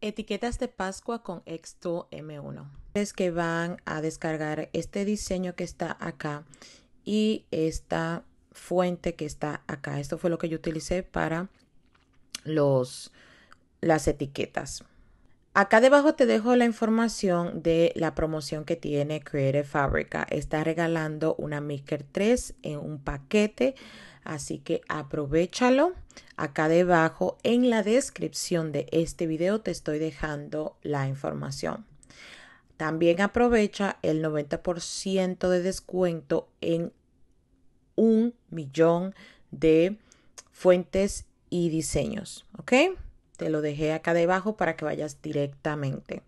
Etiquetas de Pascua con Xtool M1. Es que van a descargar este diseño que está acá y esta fuente que está acá. Esto fue lo que yo utilicé para los, las etiquetas. Acá debajo te dejo la información de la promoción que tiene Creative Fabrica. Está regalando una Maker 3 en un paquete, así que aprovechalo. Acá debajo en la descripción de este video te estoy dejando la información. También aprovecha el 90% de descuento en un millón de fuentes y diseños. ¿Ok? Te lo dejé acá debajo para que vayas directamente.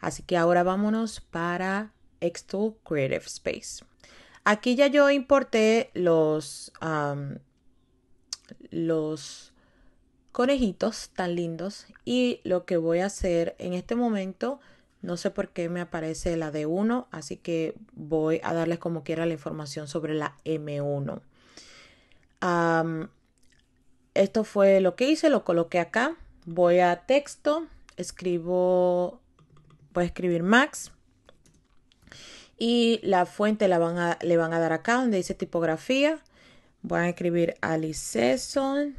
Así que ahora vámonos para Xtool Creative Space. Aquí ya yo importé los, los conejitos tan lindos y lo que voy a hacer en este momento, no sé por qué me aparece la D1, así que voy a darles como quiera la información sobre la M1. esto fue lo que hice, lo coloqué acá voy a texto, escribo, voy a escribir Max y la fuente la van a, le van a dar acá donde dice tipografía. Voy a escribir Aliceson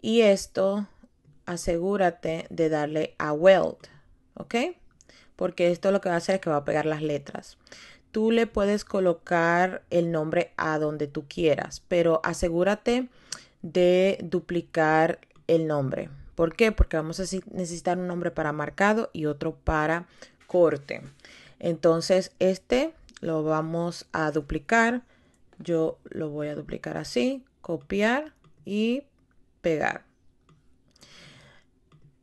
y esto asegúrate de darle a weld, ¿ok? Porque esto lo que va a hacer es que va a pegar las letras. Tú le puedes colocar el nombre a donde tú quieras, pero asegúrate de duplicar el nombre. ¿Por qué? Porque vamos a necesitar un nombre para marcado y otro para corte. Entonces, este lo vamos a duplicar. Yo lo voy a duplicar así, copiar y pegar.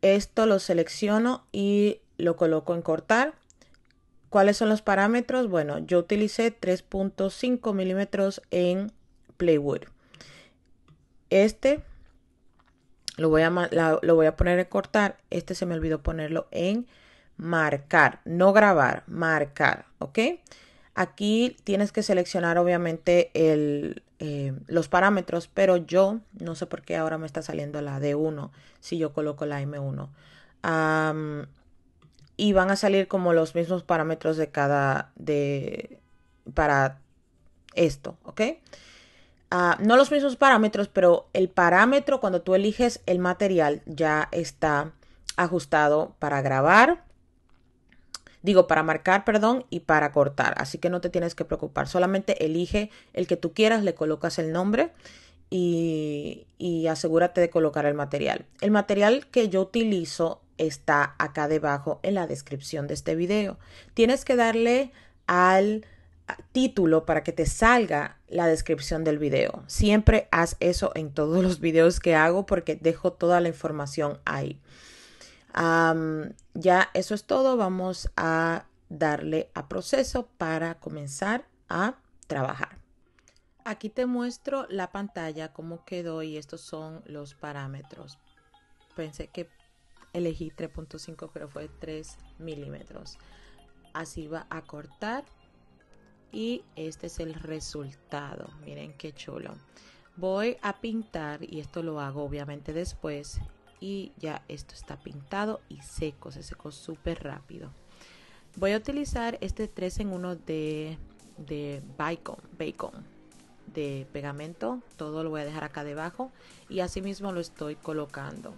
Esto lo selecciono y lo coloco en cortar. ¿Cuáles son los parámetros? Bueno, yo utilicé 3.5 milímetros en Playwood. Este lo voy, a, lo voy a poner en cortar. Este se me olvidó ponerlo en marcar, no grabar, marcar, ¿ok? Aquí tienes que seleccionar obviamente eh, los parámetros, pero yo no sé por qué ahora me está saliendo la D1 si yo coloco la M1. y van a salir como los mismos parámetros de cada, de, para esto, ¿ok? Ah, no los mismos parámetros, pero el parámetro cuando tú eliges el material ya está ajustado para grabar, digo, para marcar, perdón, y para cortar. Así que no te tienes que preocupar. Solamente elige el que tú quieras, le colocas el nombre y, asegúrate de colocar el material. El material que yo utilizo está acá debajo en la descripción de este video. Tienes que darle al título para que te salga la descripción del video. Siempre haz eso en todos los videos que hago porque dejo toda la información ahí. Ya eso es todo. Vamos a darle a proceso para comenzar a trabajar. Aquí te muestro la pantalla, cómo quedó y estos son los parámetros. Pensé que elegí 3.5, pero fue 3 milímetros. Así va a cortar y este es el resultado miren qué chulo voy a pintar y esto lo hago obviamente después y ya esto está pintado y seco se secó súper rápido voy a utilizar este 3 en 1 de, de bacon, bacon de pegamento todo lo voy a dejar acá debajo y así mismo lo estoy colocando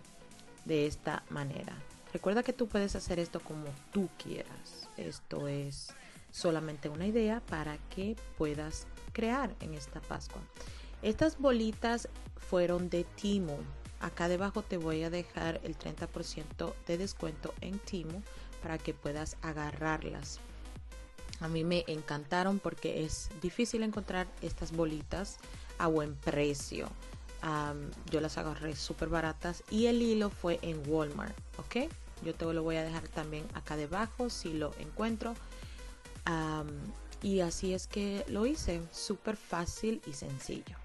de esta manera recuerda que tú puedes hacer esto como tú quieras esto es solamente una idea para que puedas crear en esta Pascua. Estas bolitas fueron de Timo. Acá debajo te voy a dejar el 30% de descuento en Timo para que puedas agarrarlas. A mí me encantaron porque es difícil encontrar estas bolitas a buen precio. yo las agarré súper baratas y el hilo fue en Walmart, ¿ok? Yo te lo voy a dejar también acá debajo si lo encuentro y así es que lo hice, súper fácil y sencillo.